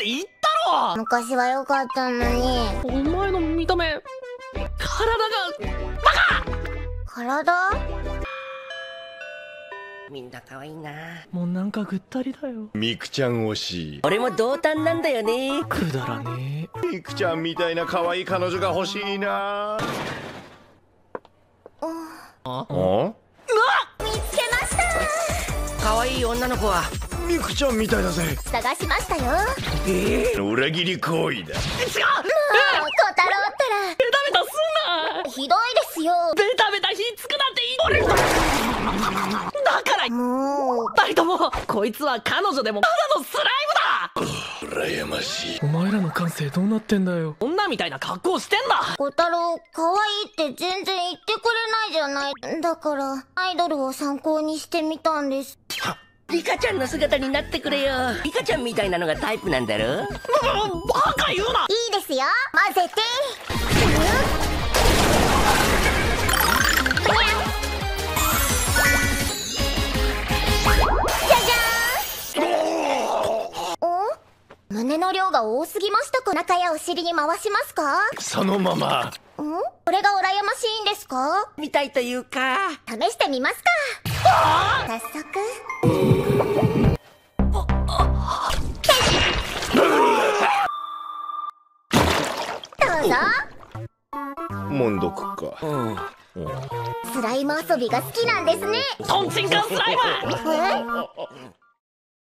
って言ったろ！昔は良かったのに。お前の見た目体が体？みんな可愛いな。もうなんかぐったりだよ。ミクちゃん推し。俺も同担なんだよね。くだらねえ。ミクちゃんみたいな可愛い彼女が欲しいな。あ？見つけました。可愛い女の子はミクちゃんみたいだぜ。探しましたよ。もう裏切り行為だ。違う！小太郎ったら。ベタベタすんな！ひどいですよ。ベタベタひっつくなんて言い俺だからもう。二人ともこいつは彼女でもただのスライムだ！羨ましい。お前らの感性どうなってんだよ。女みたいな格好してんだ！小太郎可愛いって全然言ってくれないじゃない。だからアイドルを参考にしてみたんですリカちゃんの姿になってくれよ。リカちゃんみたいなのがタイプなんだろ？バカ言うな！いいですよ。混ぜて。じゃじゃーん。お胸の量が多すぎましたか？中やお尻に回しますか？そのまま。ん？これが羨ましいんですか？みたいというか。試してみますか。早速どうぞ。もんどくかうん。スライム遊びが好きなんですね。トンチンカンスライムえ？